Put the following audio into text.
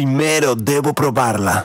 Primero debo probarla.